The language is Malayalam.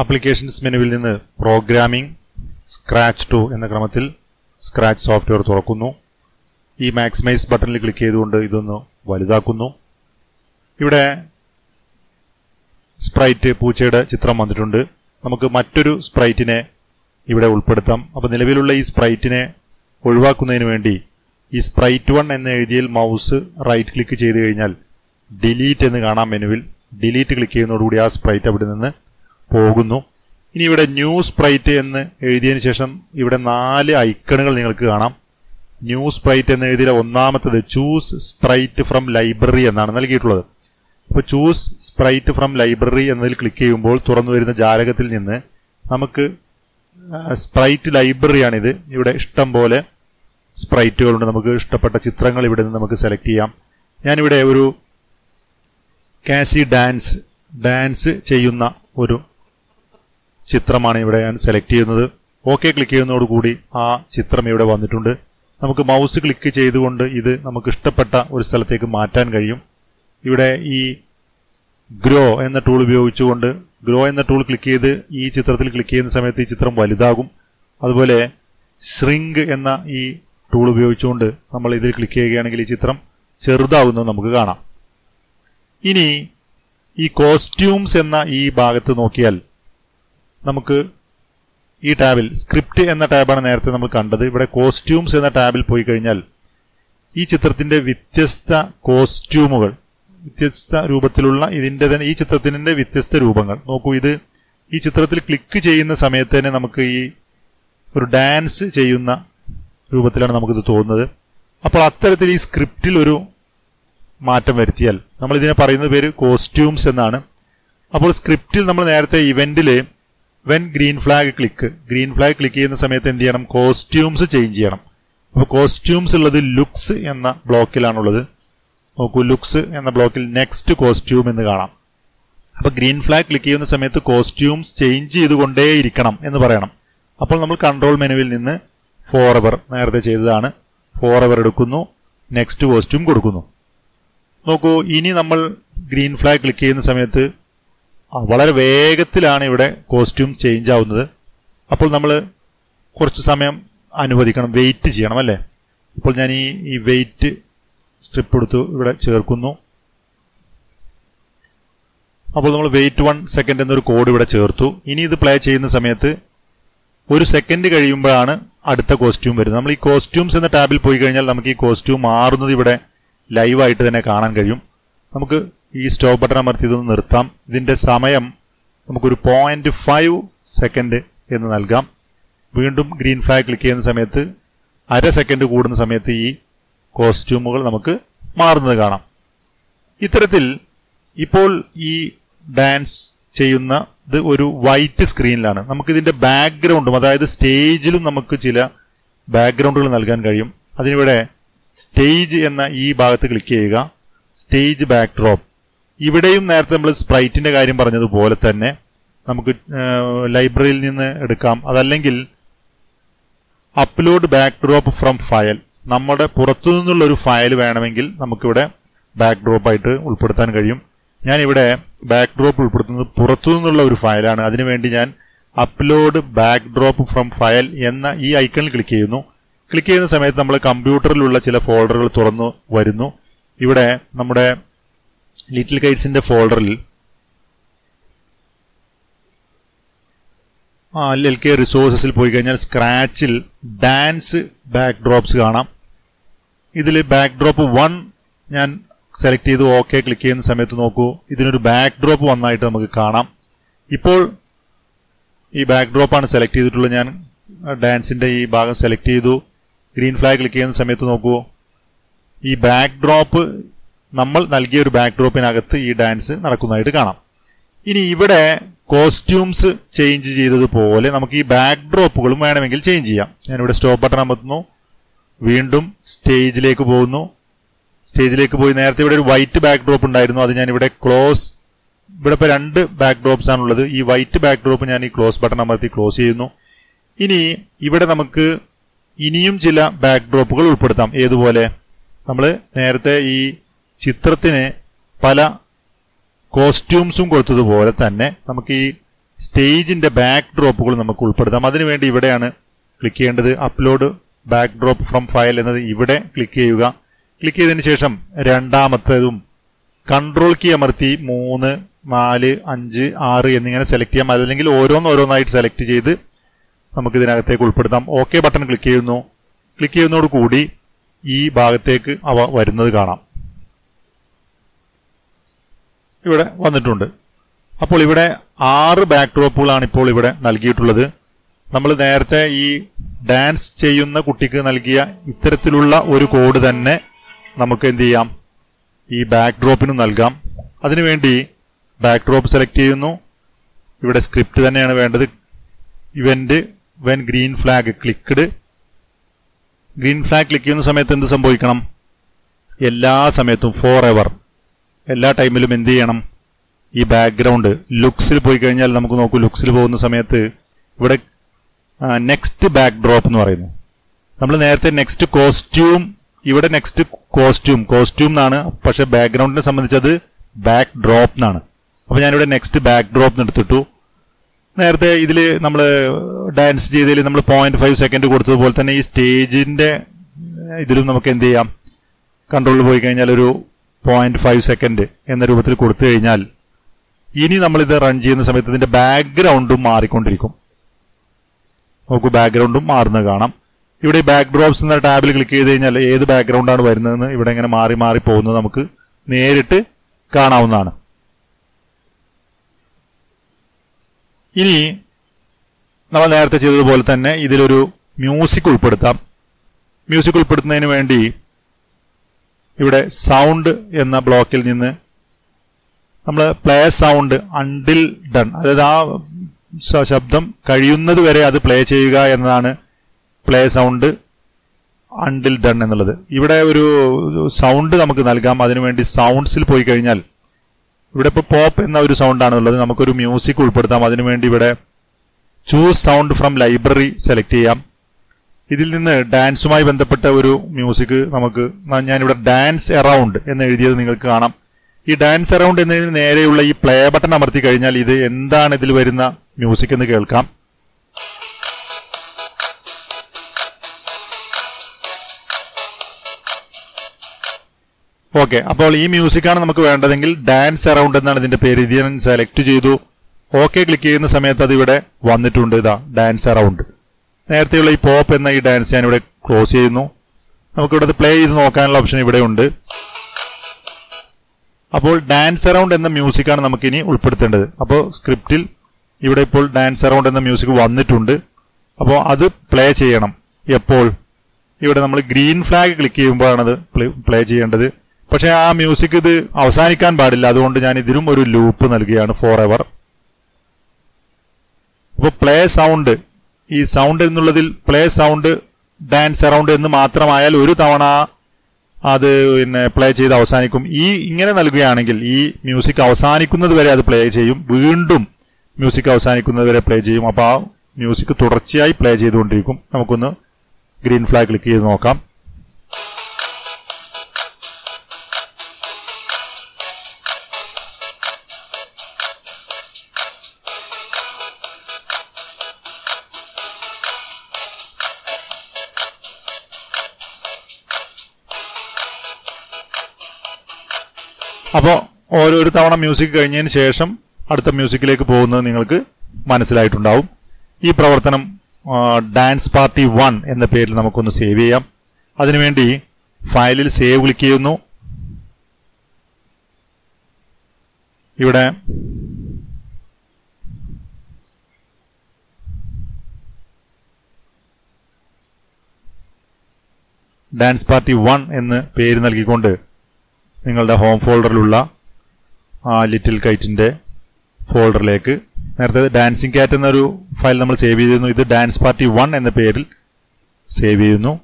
ആപ്ലിക്കേഷൻസ് മെനുവിൽ നിന്ന് പ്രോഗ്രാമിംഗ് സ്ക്രാച്ച് ടു എന്ന ക്രമത്തിൽ സ്ക്രാച്ച് സോഫ്റ്റ്വെയർ തുറക്കുന്നു. ഈ മാക്സിമൈസ് ബട്ടണിൽ ക്ലിക്ക് ചെയ്തുകൊണ്ട് ഇതൊന്ന് വലുതാക്കുന്നു. ഇവിടെ സ്പ്രൈറ്റ് പൂച്ചയുടെ ചിത്രം വന്നിട്ടുണ്ട്. നമുക്ക് മറ്റൊരു സ്പ്രൈറ്റിനെ ഇവിടെ ഉൾപ്പെടുത്താം. അപ്പോൾ നിലവിലുള്ള ഈ സ്പ്രൈറ്റിനെ ഒഴിവാക്കുന്നതിന് വേണ്ടി ഈ സ്പ്രൈറ്റ് വൺ എന്ന് എഴുതിയിൽ മൗസ് റൈറ്റ് ക്ലിക്ക് ചെയ്ത് കഴിഞ്ഞാൽ ഡിലീറ്റ് എന്ന് കാണാം മെനുവിൽ ഡിലീറ്റ് ക്ലിക്ക് ചെയ്യുന്നതോടുകൂടി ആ സ്പ്രൈറ്റ് അവിടെ നിന്ന് പോകുന്നു. ഇനി ഇവിടെ ന്യൂ സ്പ്രൈറ്റ് എന്ന് എഴുതിയതിനു ശേഷം ഇവിടെ നാല് ഐക്കണുകൾ നിങ്ങൾക്ക് കാണാം. ന്യൂ സ്പ്രൈറ്റ് എന്ന് എഴുതിയ ഒന്നാമത്തത് ചൂസ് സ്പ്രൈറ്റ് ഫ്രം ലൈബ്രറി എന്നാണ് നൽകിയിട്ടുള്ളത്. അപ്പോൾ ചൂസ് സ്പ്രൈറ്റ് ഫ്രം ലൈബ്രറി എന്നതിൽ ക്ലിക്ക് ചെയ്യുമ്പോൾ തുറന്നു വരുന്ന ജാലകത്തിൽ നിന്ന് നമുക്ക് സ്പ്രൈറ്റ് ലൈബ്രറിയാണിത്. ഇവിടെ ഇഷ്ടം പോലെ സ്പ്രൈറ്റുകളുണ്ട്. നമുക്ക് ഇഷ്ടപ്പെട്ട ചിത്രങ്ങൾ ഇവിടെ നിന്ന് നമുക്ക് സെലക്ട് ചെയ്യാം. ഞാനിവിടെ ഒരു കാസി ഡാൻസ് ഡാൻസ് ചെയ്യുന്ന ഒരു ചിത്രമാണ് ഇവിടെ ഞാൻ സെലക്ട് ചെയ്യുന്നത്. ഓക്കെ ക്ലിക്ക് ചെയ്യുന്നതോടുകൂടി ആ ചിത്രം ഇവിടെ വന്നിട്ടുണ്ട്. നമുക്ക് മൗസ് ക്ലിക്ക് ചെയ്തുകൊണ്ട് ഇത് നമുക്ക് ഇഷ്ടപ്പെട്ട ഒരു സ്ഥലത്തേക്ക് മാറ്റാൻ കഴിയും. ഇവിടെ ഈ ഗ്രോ എന്ന ടൂൾ ഉപയോഗിച്ചുകൊണ്ട് ഗ്രോ എന്ന ടൂൾ ക്ലിക്ക് ചെയ്ത് ഈ ചിത്രത്തിൽ ക്ലിക്ക് ചെയ്യുന്ന സമയത്ത് ഈ ചിത്രം വലുതാകും. അതുപോലെ ശ്രിങ്ക് എന്ന ഈ ടൂൾ ഉപയോഗിച്ചുകൊണ്ട് നമ്മൾ ഇതിൽ ക്ലിക്ക് ചെയ്യുകയാണെങ്കിൽ ഈ ചിത്രം ചെറുതാവുന്നത് നമുക്ക് കാണാം. ഇനി ഈ കോസ്റ്റ്യൂംസ് എന്ന ഈ ഭാഗത്ത് നോക്കിയാൽ നമുക്ക് ഈ ടാബിൽ സ്ക്രിപ്റ്റ് എന്ന ടാബാണ് നേരത്തെ നമ്മൾ കണ്ടത്. ഇവിടെ കോസ്റ്റ്യൂംസ് എന്ന ടാബിൽ പോയി കഴിഞ്ഞാൽ ഈ ചിത്രത്തിന്റെ വ്യത്യസ്ത കോസ്റ്റ്യൂമുകൾ വ്യത്യസ്ത രൂപത്തിലുള്ള ഇതിന്റെ തന്നെ ഈ ചിത്രത്തിന്റെ വ്യത്യസ്ത രൂപങ്ങൾ. നോക്കൂ ഇത് ഈ ചിത്രത്തിൽ ക്ലിക്ക് ചെയ്യുന്ന സമയത്ത് തന്നെ നമുക്ക് ഈ ഒരു ഡാൻസ് ചെയ്യുന്ന രൂപത്തിലാണ് നമുക്കിത് തോന്നുന്നത്. അപ്പോൾ അത്തരത്തിൽ ഈ സ്ക്രിപ്റ്റിൽ ഒരു മാറ്റം വരുത്തിയാൽ നമ്മൾ ഇതിനെ പറയുന്ന പേര് കോസ്റ്റ്യൂംസ് എന്നാണ്. അപ്പോൾ സ്ക്രിപ്റ്റിൽ നമ്മൾ നേരത്തെ ഇവന്റിൽ when green flag click green flag click ചെയ്യുന്ന സമയത്ത് എന്ത് ചെയ്യണം? കോസ്റ്റ്യൂംസ് ചേഞ്ച് ചെയ്യണം. അപ്പോൾ കോസ്റ്റ്യൂംസ് ഉള്ളത് ലുക്സ് എന്ന ബ്ലോക്കിലാണുള്ളത്. നോക്കൂ ലുക്സ് എന്ന ബ്ലോക്കിൽ നെക്സ്റ്റ് കോസ്റ്റ്യൂം എന്ന് കാണാം. അപ്പോൾ ഗ്രീൻ ഫ്ലാഗ് ക്ലിക്ക് ചെയ്യുന്ന സമയത്ത് കോസ്റ്റ്യൂംസ് ചേഞ്ച് ചെയ്തുകൊണ്ടേയിരിക്കണം എന്ന് പറയണം. അപ്പോൾ നമ്മൾ കൺട്രോൾ മെനുവിൽ നിന്ന് ഫോർ അവർ നേരത്തെ ചെയ്തതാണ്. ഫോർ അവർ എടുക്കുന്നു നെക്സ്റ്റ് കോസ്റ്റ്യൂം കൊടുക്കുന്നു. നോക്കൂ ഇനി നമ്മൾ ഗ്രീൻ ഫ്ലാഗ് ക്ലിക്ക് ചെയ്യുന്ന സമയത്ത് വളരെ വേഗത്തിലാണ് ഇവിടെ കോസ്റ്റ്യൂം ചേഞ്ച് ആവുന്നത്. അപ്പോൾ നമ്മൾ കുറച്ച് സമയം അനുവദിക്കണം വെയിറ്റ് ചെയ്യണം അല്ലേ? ഇപ്പോൾ ഞാൻ ഈ ഈ വെയിറ്റ് സ്ട്രിപ്പ് എടുത്തു ഇവിടെ ചേർക്കുന്നു. അപ്പോൾ നമ്മൾ വെയിറ്റ് വൺ സെക്കൻഡ് എന്നൊരു കോഡ് ഇവിടെ ചേർത്തു. ഇനി ഇത് പ്ലേ ചെയ്യുന്ന സമയത്ത് ഒരു സെക്കൻഡ് കഴിയുമ്പോഴാണ് അടുത്ത കോസ്റ്റ്യൂം വരുന്നത്. നമ്മൾ ഈ കോസ്റ്റ്യൂംസ് എന്ന ടാബിൽ പോയി കഴിഞ്ഞാൽ നമുക്ക് ഈ കോസ്റ്റ്യൂം മാറുന്നത് ഇവിടെ ലൈവായിട്ട് തന്നെ കാണാൻ കഴിയും. നമുക്ക് ഈ സ്റ്റോപ്പ് ബട്ടൺ അമർത്തി ഇതൊന്ന് നിർത്താം. ഇതിന്റെ സമയം നമുക്കൊരു പോയിന്റ് ഫൈവ് സെക്കൻഡ് എന്ന് നൽകാം. വീണ്ടും ഗ്രീൻ ഫ്ലാഗ് ക്ലിക്ക് ചെയ്യുന്ന സമയത്ത് അര സെക്കൻഡ് കൂടുന്ന സമയത്ത് ഈ കോസ്റ്റ്യൂമുകൾ നമുക്ക് മാറുന്നത് കാണാം. ഇത്തരത്തിൽ ഇപ്പോൾ ഈ ഡാൻസ് ചെയ്യുന്ന ഇത് ഒരു വൈറ്റ് സ്ക്രീനിലാണ് നമുക്ക് ഇതിന്റെ ബാക്ക്ഗ്രൗണ്ടും അതായത് സ്റ്റേജിലും നമുക്ക് ചില ബാക്ക്ഗ്രൗണ്ടുകൾ നൽകാൻ കഴിയും. അതിനിവിടെ സ്റ്റേജ് എന്ന ഈ ഭാഗത്ത് ക്ലിക്ക് ചെയ്യുക. സ്റ്റേജ് ബാക്ക്ഡ്രോപ്പ് ഇവിടെയും നേരത്തെ നമ്മൾ സ്പ്രൈറ്റിന്റെ കാര്യം പറഞ്ഞതുപോലെ തന്നെ നമുക്ക് ലൈബ്രറിയിൽ നിന്ന് എടുക്കാം. അതല്ലെങ്കിൽ upload back drop from file നമ്മുടെ പുറത്തു നിന്നുള്ള ഒരു ഫയൽ വേണമെങ്കിൽ നമുക്കിവിടെ ബാക്ക് ആയിട്ട് ഉൾപ്പെടുത്താൻ കഴിയും. ഞാൻ ഇവിടെ ബാക്ക്ഡ്രോപ്പ് ഉൾപ്പെടുത്തുന്നത് പുറത്തു നിന്നുള്ള ഒരു ഫയലാണ് അതിനുവേണ്ടി ഞാൻ upload back drop from file എന്ന ഈ ഐക്കണിൽ ക്ലിക്ക് ചെയ്യുന്നു. ക്ലിക്ക് ചെയ്യുന്ന സമയത്ത് നമ്മൾ കമ്പ്യൂട്ടറിലുള്ള ചില ഫോൾഡറുകൾ തുറന്നു വരുന്നു. ഇവിടെ നമ്മുടെ ലിറ്റിൽ കൈറ്റ്സിന്റെ ഫോൾഡറിൽ ആ എൽ കെ റിസോഴ്സസിൽ പോയി കഴിഞ്ഞാൽ സ്ക്രാച്ചിൽ ഡാൻസ് ബാക്ക് ഡ്രോപ്സ് കാണാം. ഇതിൽ ബാക്ക് ഡ്രോപ്പ് വൺ ഞാൻ സെലക്ട് ചെയ്ത് ഓക്കെ ക്ലിക്ക് ചെയ്യുന്ന സമയത്ത് നോക്കൂ. ഇതിനൊരു ബാക്ക് ഡ്രോപ്പ് വന്നായിട്ട് നമുക്ക് കാണാം. ഇപ്പോൾ ഈ ബാക്ക് ഡ്രോപ്പാണ് സെലക്ട് ചെയ്തിട്ടുള്ളത്. ഞാൻ ഡാൻസിന്റെ ഈ ഭാഗം സെലക്ട് ചെയ്തു. ഗ്രീൻ ഫ്ലാഗ് ക്ലിക്ക് ചെയ്യുന്ന സമയത്ത് നോക്കൂ. ഈ ബാക്ക് ഡ്രോപ്പ് നമ്മൾ നൽകിയ ഒരു ബാക്ക് ഡ്രോപ്പിനകത്ത് ഈ ഡാൻസ് നടക്കുന്നതായിട്ട് കാണാം. ഇനി ഇവിടെ കോസ്റ്റ്യൂംസ് ചേഞ്ച് ചെയ്തതുപോലെ നമുക്ക് ഈ ബാക്ക് ഡ്രോപ്പുകളും വേണമെങ്കിൽ ചേഞ്ച് ചെയ്യാം. ഞാനിവിടെ സ്റ്റോപ്പ് ബട്ടൺ അമർത്തുന്നു. വീണ്ടും സ്റ്റേജിലേക്ക് പോകുന്നു. സ്റ്റേജിലേക്ക് പോയി നേരത്തെ ഇവിടെ ഒരു വൈറ്റ് ബാക്ക് ഡ്രോപ്പ് ഉണ്ടായിരുന്നു. അത് ഞാൻ ഇവിടെ ക്ലോസ് ഇവിടെ ഇപ്പോൾ രണ്ട് ബാക്ക് ഡ്രോപ്സ് ആണുള്ളത്. ഈ വൈറ്റ് ബാക്ക് ഡ്രോപ്പ് ഞാൻ ഈ ക്ലോസ് ബട്ടൺ അമർത്തി ക്ലോസ് ചെയ്യുന്നു. ഇനി ഇവിടെ നമുക്ക് ഇനിയും ചില ബാക്ക് ഡ്രോപ്പുകൾ ഉൾപ്പെടുത്താം. ഏതുപോലെ? നമ്മൾ നേരത്തെ ഈ ചിത്രത്തിന് പല കോസ്റ്റ്യൂംസും കൊടുത്തതുപോലെ തന്നെ നമുക്ക് ഈ സ്റ്റേജിന്റെ ബാക്ക് ഡ്രോപ്പുകൾ നമുക്ക് ഉൾപ്പെടുത്താം. അതിനുവേണ്ടി ഇവിടെയാണ് ക്ലിക്ക് ചെയ്യേണ്ടത്. Upload back drop from file എന്നത് ഇവിടെ ക്ലിക്ക് ചെയ്യുക. ക്ലിക്ക് ചെയ്തതിന് ശേഷം രണ്ടാമത്തേതും കൺട്രോൾ കീ അമർത്തി മൂന്ന് നാല് അഞ്ച് ആറ് എന്നിങ്ങനെ സെലക്ട് ചെയ്യാം. അതല്ലെങ്കിൽ ഓരോന്നോരോന്നായിട്ട് സെലക്ട് ചെയ്ത് നമുക്ക് ഇതിനകത്തേക്ക് ഉൾപ്പെടുത്താം. ഓക്കെ ബട്ടൺ ക്ലിക്ക് ചെയ്യുന്നു. ക്ലിക്ക് ചെയ്യുന്നതോടുകൂടി ഈ ഭാഗത്തേക്ക് അവ വരുന്നത് കാണാം. ഇവിടെ വന്നിട്ടുണ്ട്. അപ്പോൾ ഇവിടെ ആറ് ബാക്ക് ഡ്രോപ്പുകളാണ് ഇപ്പോൾ ഇവിടെ നൽകിയിട്ടുള്ളത്. നമ്മൾ നേരത്തെ ഈ ഡാൻസ് ചെയ്യുന്ന കുട്ടിക്ക് നൽകിയ ഇത്തരത്തിലുള്ള ഒരു കോഡ് തന്നെ നമുക്ക് എന്ത് ചെയ്യാം? ഈ ബാക്ക് ഡ്രോപ്പിനും നൽകാം. അതിനുവേണ്ടി ബാക്ക് ഡ്രോപ്പ് സെലക്ട് ചെയ്യുന്നു. ഇവിടെ സ്ക്രിപ്റ്റ് തന്നെയാണ് വേണ്ടത്. Event when green flag clicked green flag click ചെയ്യുന്ന സമയത്ത് എന്ത് സംഭവിക്കണം? എല്ലാ സമയത്തും ഫോർ എവർ എല്ലാ ടൈമിലും എന്ത് ചെയ്യണം? ഈ ബാക്ക്ഗ്രൗണ്ട് ലുക്സിൽ പോയി കഴിഞ്ഞാൽ നമുക്ക് നോക്കൂ ലുക്സിൽ പോകുന്ന സമയത്ത് ഇവിടെ നെക്സ്റ്റ് ബാക്ക് ഡ്രോപ്പ് എന്ന് പറയുന്നു. നമ്മൾ നേരത്തെ നെക്സ്റ്റ് കോസ്റ്റ്യൂം ഇവിടെ നെക്സ്റ്റ് കോസ്റ്റ്യൂം കോസ്റ്റ്യൂം എന്നാണ് പക്ഷെ ബാക്ക്ഗ്രൗണ്ടിനെ സംബന്ധിച്ചത് ബാക്ക് ഡ്രോപ്പ് എന്നാണ്. അപ്പൊ ഞാനിവിടെ നെക്സ്റ്റ് ബാക്ക് ഡ്രോപ്പ് എടുത്തിട്ടു. നേരത്തെ ഇതിൽ നമ്മൾ ഡാൻസ് ചെയ്തതിൽ നമ്മൾ പോയിന്റ് ഫൈവ് സെക്കൻഡ് കൊടുത്തതുപോലെ തന്നെ ഈ സ്റ്റേജിന്റെ ഇതിലും നമുക്ക് എന്ത് ചെയ്യാം? കൺട്രോളിൽ പോയി കഴിഞ്ഞാൽ ഒരു പോയിന്റ് ഫൈവ് സെക്കൻഡ് എന്ന രൂപത്തിൽ കൊടുത്തു കഴിഞ്ഞാൽ ഇനി നമ്മൾ ഇത് റൺ ചെയ്യുന്ന സമയത്ത് ഇതിന്റെ ബാക്ക്ഗ്രൗണ്ടും മാറിക്കൊണ്ടിരിക്കും. നോക്കൂ ബാക്ക്ഗ്രൗണ്ടും മാറുന്നത് കാണാം. ഇവിടെ ബാക്ക് ഡ്രോപ്സ് എന്ന ടാബിൽ ക്ലിക്ക് ചെയ്ത് കഴിഞ്ഞാൽ ഏത് ബാക്ക്ഗ്രൗണ്ടാണ് വരുന്നതെന്ന് ഇവിടെ ഇങ്ങനെ മാറി മാറി പോകുന്നത് നമുക്ക് നേരിട്ട് കാണാവുന്നതാണ്. ഇനി നമ്മൾ നേരത്തെ ചെയ്തതുപോലെ തന്നെ ഇതിലൊരു മ്യൂസിക് ഉൾപ്പെടുത്താം. മ്യൂസിക് ഉൾപ്പെടുത്തുന്നതിന് വേണ്ടി ഇവിടെ സൗണ്ട് എന്ന ബ്ലോക്കിൽ നിന്ന് നമ്മൾ പ്ലേ സൗണ്ട് അണ്ടിൽ ഡൺ അതായത് ആ ശബ്ദം കഴിയുന്നത് വരെ അത് പ്ലേ ചെയ്യുക എന്നതാണ് പ്ലേ സൗണ്ട് അണ്ടിൽ ഡൺ എന്നുള്ളത്. ഇവിടെ ഒരു സൗണ്ട് നമുക്ക് നൽകാം. അതിനുവേണ്ടി സൗണ്ട്സിൽ പോയി കഴിഞ്ഞാൽ ഇവിടെ ഇപ്പോൾ പോപ്പ് എന്ന ഒരു സൗണ്ടാണ് നമുക്കൊരു മ്യൂസിക് ഉൾപ്പെടുത്താം. അതിനുവേണ്ടി ഇവിടെ choose sound from library select ചെയ്യാം. ഇതിൽ നിന്ന് ഡാൻസുമായി ബന്ധപ്പെട്ട ഒരു മ്യൂസിക് നമുക്ക് ഞാനിവിടെ ഡാൻസ് എറൗണ്ട് എന്ന് എഴുതിയത് നിങ്ങൾക്ക് കാണാം. ഈ ഡാൻസ് എറൗണ്ട് എന്നതിന് നേരെയുള്ള ഈ പ്ലേ ബട്ടൺ അമർത്തി കഴിഞ്ഞാൽ ഇത് എന്താണ് ഇതിൽ വരുന്ന മ്യൂസിക് എന്ന് കേൾക്കാം. ഓക്കെ അപ്പോൾ ഈ മ്യൂസിക്കാണ് നമുക്ക് വേണ്ടതെങ്കിൽ ഡാൻസ് അറൗണ്ട് എന്നാണ് ഇതിന്റെ പേര്. ഇത് ഞാൻ സെലക്ട് ചെയ്തു. ഓക്കെ ക്ലിക്ക് ചെയ്യുന്ന സമയത്ത് അത് ഇവിടെ വന്നിട്ടുണ്ട്. ഇതാ ഡാൻസ് അറൗണ്ട്. നേരത്തെയുള്ള ഈ പോപ്പ് എന്ന ഈ ഡാൻസ് ഞാൻ ഇവിടെ ക്ലോസ് ചെയ്യുന്നു. നമുക്കിവിടെ പ്ലേ ചെയ്ത് നോക്കാനുള്ള ഓപ്ഷൻ ഇവിടെ ഉണ്ട്. അപ്പോൾ ഡാൻസ് അറൗണ്ട് എന്ന മ്യൂസിക്കാണ് നമുക്കിനി ഉൾപ്പെടുത്തേണ്ടത്. അപ്പോൾ സ്ക്രിപ്റ്റിൽ ഇവിടെ ഇപ്പോൾ ഡാൻസ് അറൗണ്ട് എന്ന മ്യൂസിക് വന്നിട്ടുണ്ട്. അപ്പോൾ അത് പ്ലേ ചെയ്യണം. എപ്പോൾ? ഇവിടെ നമ്മൾ ഗ്രീൻ ഫ്ലാഗ് ക്ലിക്ക് ചെയ്യുമ്പോഴാണ് അത് പ്ലേ ചെയ്യേണ്ടത്. പക്ഷേ ആ മ്യൂസിക് ഇത് അവസാനിക്കാൻ പാടില്ല. അതുകൊണ്ട് ഞാൻ ഇതിനും ഒരു ലൂപ്പ് നൽകുകയാണ് ഫോർ എവർ അപ്പോൾ പ്ലേ സൗണ്ട് ഈ സൗണ്ട് എന്നുള്ളതിൽ പ്ലേ സൗണ്ട് ഡാൻസ് അറൗണ്ട് എന്ന് മാത്രമായാൽ ഒരു തവണ അത് പിന്നെ പ്ലേ ചെയ്ത് അവസാനിക്കും. ഈ ഇങ്ങനെ നൽകുകയാണെങ്കിൽ ഈ മ്യൂസിക് അവസാനിക്കുന്നത് വരെ അത് പ്ലേ ചെയ്യും. വീണ്ടും മ്യൂസിക് അവസാനിക്കുന്നത് വരെ പ്ലേ ചെയ്യും. അപ്പോൾ ആ മ്യൂസിക് തുടർച്ചയായി പ്ലേ ചെയ്തുകൊണ്ടിരിക്കും. നമുക്കൊന്ന് ഗ്രീൻ ഫ്ലാഗ് ക്ലിക്ക് ചെയ്ത് നോക്കാം. അപ്പോൾ ഓരോ തവണ മ്യൂസിക് കഴിഞ്ഞതിന് ശേഷം അടുത്ത മ്യൂസിക്കിലേക്ക് പോകുന്നത് നിങ്ങൾക്ക് മനസ്സിലായിട്ടുണ്ടാവും. ഈ പ്രവർത്തനം ഡാൻസ് പാർട്ടി വൺ എന്ന പേരിൽ നമുക്കൊന്ന് സേവ് ചെയ്യാം. അതിനുവേണ്ടി ഫയലിൽ സേവ് ക്ലിക്ക് ചെയ്യുന്നു. ഇവിടെ ഡാൻസ് പാർട്ടി വൺ എന്ന് പേര് നൽകിക്കൊണ്ട് നിങ്ങളുടെ ഹോം ഫോൾഡറിലുള്ള ആ ലിറ്റിൽ കൈറ്റിന്റെ ഫോൾഡറിലേക്ക് നേരത്തെ ഡാൻസിങ് കാറ്റ് എന്നൊരു ഫയൽ നമ്മൾ സേവ് ചെയ്തിരുന്നു. ഇത് ഡാൻസ് പാർട്ടി വൺ എന്ന പേരിൽ സേവ് ചെയ്യുന്നു.